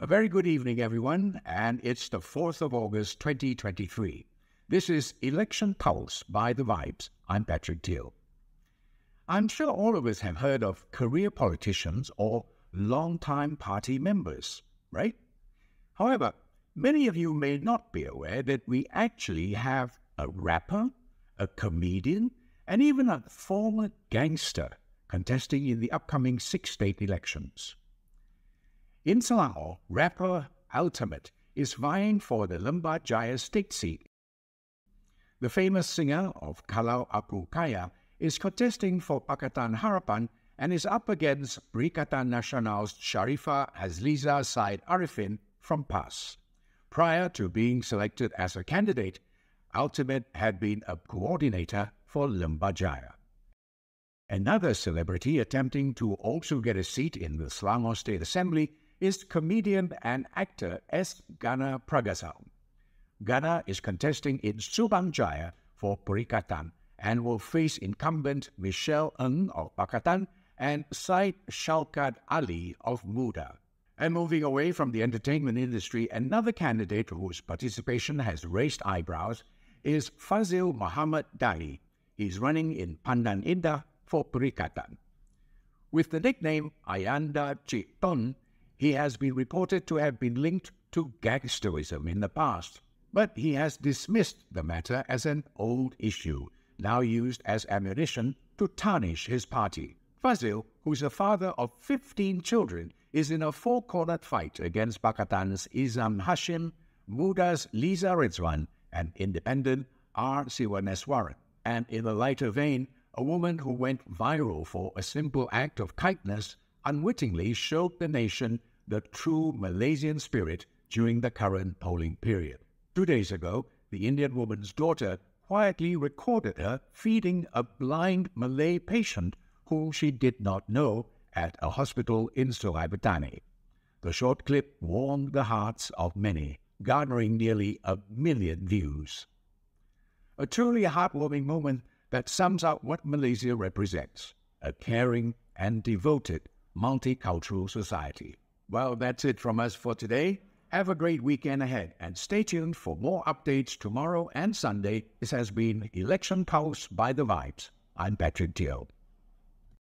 A very good evening, everyone, and it's the 4th of August 2023. This is Election Pulse by The Vibes. I'm Patrick Teoh. I'm sure all of us have heard of career politicians or long-time party members, right? However, many of you may not be aware that we actually have a rapper, a comedian, and even a former gangster contesting in the upcoming six state elections. In Selangor, rapper Altimet is vying for the Lembah Jaya state seat. The famous singer of Kalau Aku Kaya is contesting for Pakatan Harapan and is up against Perikatan Nasional's Sharifah Azliza Said Arifin from PAS. Prior to being selected as a candidate, Altimet had been a coordinator for Lembah Jaya. Another celebrity attempting to also get a seat in the Selangor State Assembly is comedian and actor S. Gana Pragasam. Gana is contesting in Subang Jaya for Perikatan and will face incumbent Michelle Ng of Pakatan and Syed Shaukat Ali of Muda. And moving away from the entertainment industry, another candidate whose participation has raised eyebrows is Fazil Muhammad Dali. He's running in Pandan Indah for Perikatan. With the nickname Ayanda Chiton, he has been reported to have been linked to gangsterism in the past, but he has dismissed the matter as an old issue, now used as ammunition to tarnish his party. Fazil, who's a father of 15 children, is in a four-cornered fight against Pakatan's Izam Hashim, Muda's Liza Rizwan, and independent R. Siwaneswaran. And in a lighter vein, a woman who went viral for a simple act of kindness unwittingly showed the nation the true Malaysian spirit during the current polling period. Two days ago, the Indian woman's daughter quietly recorded her feeding a blind Malay patient whom she did not know at a hospital in Sungai Petani. The short clip warmed the hearts of many, garnering nearly a million views. A truly heartwarming moment that sums up what Malaysia represents a caring and devoted multicultural society. Well, that's it from us for today. Have a great weekend ahead and stay tuned for more updates tomorrow and Sunday. This has been Election Pulse by The Vibes. I'm Patrick Teoh.